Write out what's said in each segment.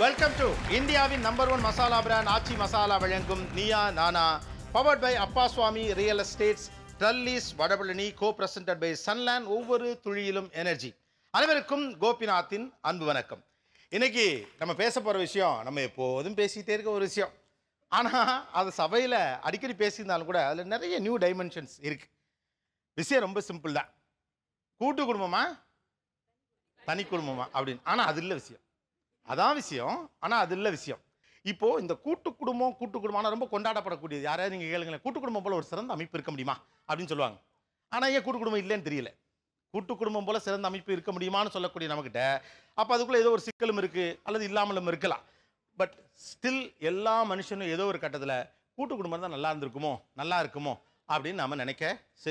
Welcome to இந்தியாவின் number one masala brand Aachi masala வழங்கும் Neeya Naana powered by Appa Swamy real estates Trellis Vadapalani co presented by Sunland ஒவ்வொரு துளியிலும் energy அனைவருக்கும் கோபிநாத்தின் அன்பு வணக்கம். இன்னைக்கு நம்ம பேச போகிற விஷயம் நம்ம எப்போதும் பேசிக்கிட்டே இருக்க ஒரு விஷயம். ஆனால் அது சபையில் அடிக்கடி பேசியிருந்தாலும் கூட அதில் நிறைய நியூ டைமென்ஷன்ஸ் இருக்குது விஷயம் ரொம்ப சிம்பிள் தான். கூட்டு குடும்பமா? தனி குடும்பமா? அப்படின்னு. ஆனால் அது இல்லை விஷயம். அதான் விஷயம் ஆனால் அது இல்லை விஷயம். இப்போ இந்த கூட்டு குடும்பம் கூட்டு குடும்பம்னா ரொம்ப கொண்டாடப்படக்கூடியது. யாராவது நீங்கள் கேளுங்களேன் கூட்டு குடும்பம் போல ஒரு சிறந்த அமைப்பு இருக்க முடியுமா? அப்படின்னு சொல்லுவாங்க. ஆனால் ஏன் கூட்டு குடும்பம் இல்லைன்னு தெரியல. கூட்டு குடும்பம் போல சிறந்த அமைப்பு இருக்க முடியுமான்னு சொல்லக்கூடிய நம்மக்கிட்ட அப்போ அதுக்குள்ளே ஏதோ ஒரு சிக்கலும் இருக்குது அல்லது இல்லாமலும் இருக்கலாம். பட் ஸ்டில் எல்லா மனுஷனும் ஏதோ ஒரு கட்டத்தில் கூட்டு குடும்பம் தான் நல்லா இருந்திருக்குமோ நல்லா இருக்குமோ அப்படின்னு நம்ம நினைக்க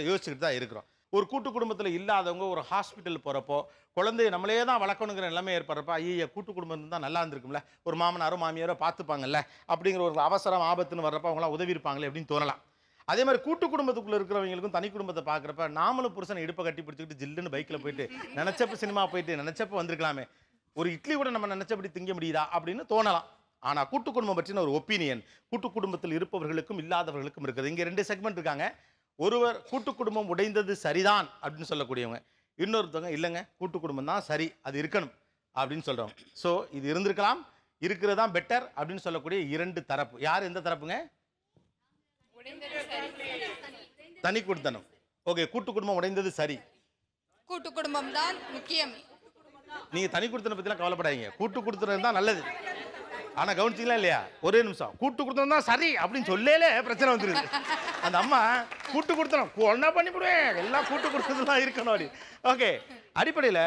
யோசிச்சுக்கிட்டு தான் இருக்கிறோம். ஒரு கூட்டு குடும்பத்தில் இல்லாதவங்க ஒரு ஹாஸ்பிட்டல் போகிறப்போ குழந்தைய நம்மளே தான் வளர்க்கணுங்கிற நிலைமை ஏற்படுறப்ப ஐய கூட்டு குடும்பம் தான் நல்லா இருந்திருக்கும்ல. ஒரு மாமனாரோ மாமியாரோ பார்த்துப்பாங்கல்ல. அப்படிங்கிற ஒரு அவசரம் ஆபத்துன்னு வர்றப்ப அவங்களாம் உதவி இருப்பாங்களே அப்படின்னு தோணலாம். அதே மாதிரி கூட்டு குடும்பத்துக்குள்ளே இருக்கிறவங்களுக்கும் தனி குடும்பத்தை பார்க்குறப்ப நாமளும் புருஷனை இடுப்பை கட்டி பிடிச்சிக்கிட்டு ஜில்லுன்னு பைக்கில் போயிட்டு நினச்சப்ப சினிமா போயிட்டு நினச்சப்ப வந்திருக்கலாமே. ஒரு இட்லி கூட நம்ம நினச்சபடி திங்க முடியுதா அப்படின்னு தோணலாம். ஆனால் கூட்டு குடும்பம் பற்றின ஒரு ஒப்பீனியன் கூட்டு குடும்பத்தில் இருப்பவர்களுக்கும் இல்லாதவர்களுக்கும் இருக்குது. இங்கே ரெண்டு செக்மெண்ட் இருக்காங்க. ஒருவர் கூட்டு குடும்பம் உடைந்தது சரிதான் அப்படின்னு சொல்லக்கூடியவங்க. இன்னொருத்தவங்க இல்லைங்க கூட்டு குடும்பம் தான் சரி அது இருக்கணும் அப்படின்னு சொல்கிறோம் ஸோ இது இருந்திருக்கலாம் இருக்கிறது தான் பெட்டர் அப்படின்னு சொல்லக்கூடிய இரண்டு தரப்பு. யார் எந்த தரப்புங்க? தனி குடுத்தனம். ஓகே கூட்டு குடும்பம் உடைந்தது சரி. கூட்டு குடும்பம் தான் முக்கியம். நீங்க தனி குடுத்தனை பத்திலாம் கவலைப்படாதீங்க. கூட்டு குடுத்தனம் தான் நல்லது. ஆனா கவனிச்சிங்களா இல்லையா? ஒரே நிமிஷம். கூட்டு குடுத்தனம் தான் சரி அப்படின்னு சொல்லலே பிரச்சனை வந்துருது. அந்த அம்மா கூட்டு குடுத்தனம். ஒன்னா பண்ணி விடுவேன் எல்லாம் கூட்டு குடுத்தனம் தான் இருக்கணும் அப்படி. ஓகே. அடிப்படையில்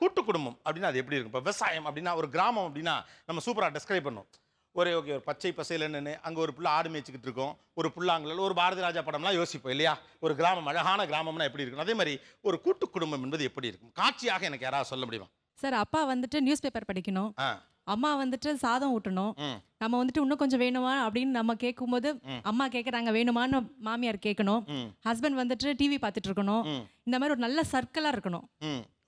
கூட்டு குடும்பம் அப்படின்னா அது எப்படி இருக்கும்? இப்போ விவசாயம் அப்படின்னா ஒரு கிராமம் அப்படின்னா நம்ம சூப்பராக டெஸ்கிரைப் பண்ணோம். ஒரு ஓகே ஒரு பச்சை பசையிலன்னு அங்கே ஒரு புள்ள ஆடு மேய்ச்சிக்கிட்டு இருக்கோம். ஒரு புல்லாங்கல் ஒரு பாரதி ராஜா படம்லாம் யோசிப்போம் இல்லையா? ஒரு கிராமம் அழகான கிராமம்னா எப்படி இருக்கும்? அதே மாதிரி ஒரு கூட்டு குடும்பம் என்பது எப்படி இருக்கும்? காட்சியாக எனக்கு யாராவது சொல்ல முடியுமா? சார் அப்பா வந்துட்டு நியூஸ் பேப்பர் படிக்கணும். ஆ. அம்மா வந்துட்டு சாதம் ஊட்டணும். நம்ம வந்துட்டு இன்னும் கொஞ்சம் வேணுமா அப்படின்னு நம்ம கேட்கும்போது. அம்மா கேட்குறாங்க வேணுமான்னு மாமியார் கேட்கணும். ஹஸ்பண்ட் வந்துட்டு டிவி பார்த்துட்டு இருக்கணும். இந்த மாதிரி ஒரு நல்ல சர்க்கிளா இருக்கணும்.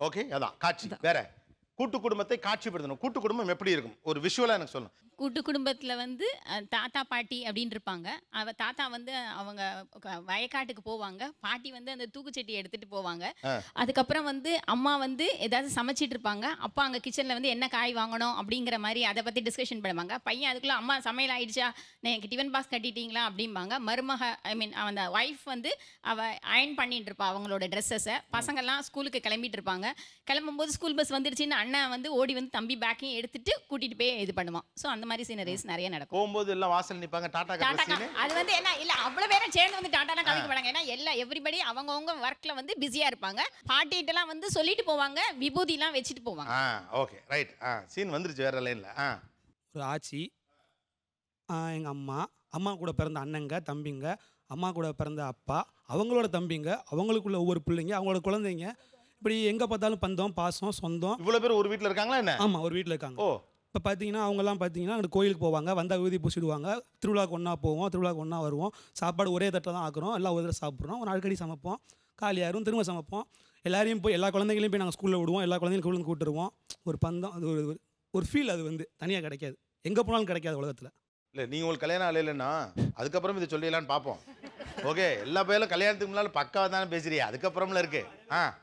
ஓகே அதான். காட்சி. வேற. கூட்டு குடும்பத்தை காட்சிப்படுத்தணும். கூட்டு குடும்பம் எப்படி இருக்கும்? ஒரு விஷுவலா எனக்கு சொல்லணும். கூட்டு குடும்பத்தில் வந்து தாத்தா பாட்டி அப்படின்னு இருப்பாங்க அவ தாத்தா வந்து அவங்க வயக்காட்டுக்கு போவாங்க. பாட்டி வந்து அந்த தூக்குச்சட்டி எடுத்துட்டு போவாங்க. அதுக்கப்புறம் வந்து அம்மா வந்து ஏதாவது சமைச்சிட்டு இருப்பாங்க அப்பா அங்கே கிச்சனில் வந்து என்ன காய் வாங்கணும் அப்படிங்கிற மாதிரி அதை பற்றி டிஸ்கஷன் பண்ணுவாங்க. பையன் அதுக்குள்ளே அம்மா சமையல் ஆயிடுச்சா? எனக்கு டிஃபன் பாக்ஸ் கட்டிட்டீங்களா? அப்படிம்பாங்க. மருமக ஐ மீன் அந்த ஒய்ஃப் வந்து அவ அயன் பண்ணிட்டு இருப்பா அவங்களோட ட்ரெஸ்ஸஸை பசங்கள்லாம் ஸ்கூலுக்கு கிளம்பிட்டு இருப்பாங்க கிளம்பும்போது ஸ்கூல் பஸ் வந்துருச்சுன்னு அண்ணன் வந்து ஓடி வந்து தம்பி பேக்கையும் எடுத்துட்டு கூட்டிட்டு போய் இது பண்ணுவான். ஸோ அந்த மாதிரி சீனரிஸ் நிறைய நடக்கும். போகும்போது எல்லாம் வாசல் நிப்பாங்க டாடா டாடா கா- அது வந்து என்ன இல்ல அவ்வளவு பேரும் சேர்ந்து வந்து டாடாலாம் காமிக்க மாட்டாங்க ஏன்னா எல்லா எவ்ரிபடி அவங்கவங்க ஒர்க்ல வந்து பிஸியா இருப்பாங்க. பாட்டிட்டெல்லாம் வந்து சொல்லிட்டு போவாங்க விபூதிலாம் வச்சுட்டு போவாங்க. ஆ ஓகே ரைட் ஆ சீன் வந்துருச்சு வேற லைன்ல ஆ. ஒரு ஆச்சி எங்கள் அம்மா அம்மா கூட பிறந்த அண்ணங்க தம்பிங்க அம்மா கூட பிறந்த அப்பா அவங்களோட தம்பிங்க அவங்களுக்குள்ள ஒவ்வொரு பிள்ளைங்க அவங்களோட குழந்தைங்க. இப்படி எங்கே பார்த்தாலும் பந்தம் பாசம் சொந்தம். இவ்வளவு பேர் ஒரு வீட்ல இருக்காங்களா என்ன? ஆமாம் ஒரு வீட்டில் இருக்காங்க. ஓ. இப்போ பார்த்தீங்கன்னா அவங்கெல்லாம் பார்த்தீங்கன்னா அங்கே கோயிலுக்கு போவாங்க. வந்தால் ஊதி பூசிடுவாங்க. திருவிழாக்கு ஒன்றா போவோம். திருவிழாக்கு ஒன்றா வருவோம். சாப்பாடு ஒரே தட்டில் தான் ஆக்குறோம். எல்லாம் ஒரு தடவை சாப்பிட்றோம். ஒரு அடிக்கடி சமைப்போம். காலியாரும் திரும்ப சமைப்போம். எல்லாரையும் போய் எல்லா குழந்தைகளையும் போய் நாங்கள் ஸ்கூலில் விடுவோம். எல்லா குழந்தைங்களும் ஸ்கூலுக்கு கூட்டுருவோம் ஒரு பந்தம் அது ஒரு ஒரு- ஃபீல் அது வந்து. தனியாக கிடைக்காது. எங்கே போனாலும் கிடைக்காது உலகத்தில். இல்லை நீங்கள் உங்களுக்கு கல்யாணம் ஆகலைன்னா அதுக்கப்புறம் இதை சொல்லிடலான்னு பார்ப்போம். ஓகே எல்லா பேரும் கல்யாணத்துக்கு முன்னால பக்காவாக தானே பேசுறியா அதுக்கப்புறம்ல இருக்கு. ஆ.